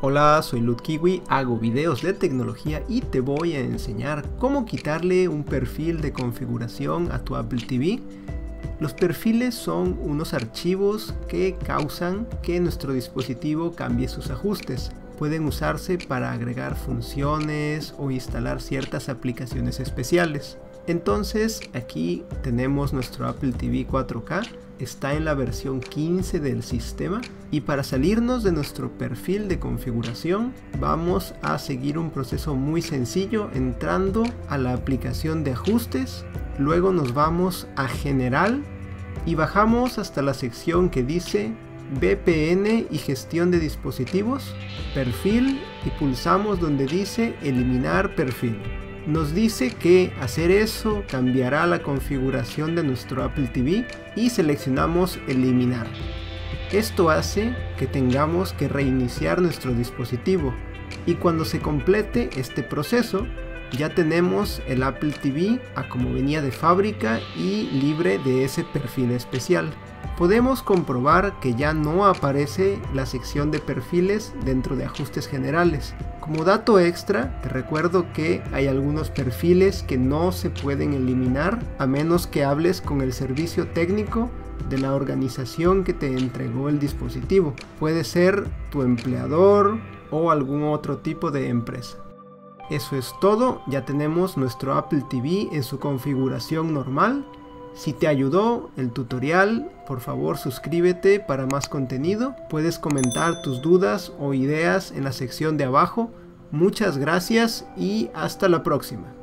Hola, soy Kiwi, hago videos de tecnología y te voy a enseñar cómo quitarle un perfil de configuración a tu Apple TV. Los perfiles son unos archivos que causan que nuestro dispositivo cambie sus ajustes. Pueden usarse para agregar funciones o instalar ciertas aplicaciones especiales. Entonces aquí tenemos nuestro Apple TV 4K está en la versión 15 del sistema. Y para salirnos de nuestro perfil de configuración vamos a seguir un proceso muy sencillo entrando a la aplicación de ajustes. Luego nos vamos a general y bajamos hasta la sección que dice VPN y gestión de dispositivos perfil y pulsamos donde dice eliminar perfil nos dice que hacer eso cambiará la configuración de nuestro Apple TV y seleccionamos eliminar. Esto hace que tengamos que reiniciar nuestro dispositivo y cuando se complete este proceso ya tenemos el Apple TV a como venía de fábrica y libre de ese perfil especial. Podemos comprobar que ya no aparece la sección de perfiles dentro de ajustes generales. Como dato extra, te recuerdo que hay algunos perfiles que no se pueden eliminar a menos que hables con el servicio técnico de la organización que te entregó el dispositivo. Puede ser tu empleador o algún otro tipo de empresa. Eso es todo, ya tenemos nuestro Apple TV en su configuración normal. Si te ayudó el tutorial, por favor suscríbete para más contenido. Puedes comentar tus dudas o ideas en la sección de abajo. Muchas gracias y hasta la próxima.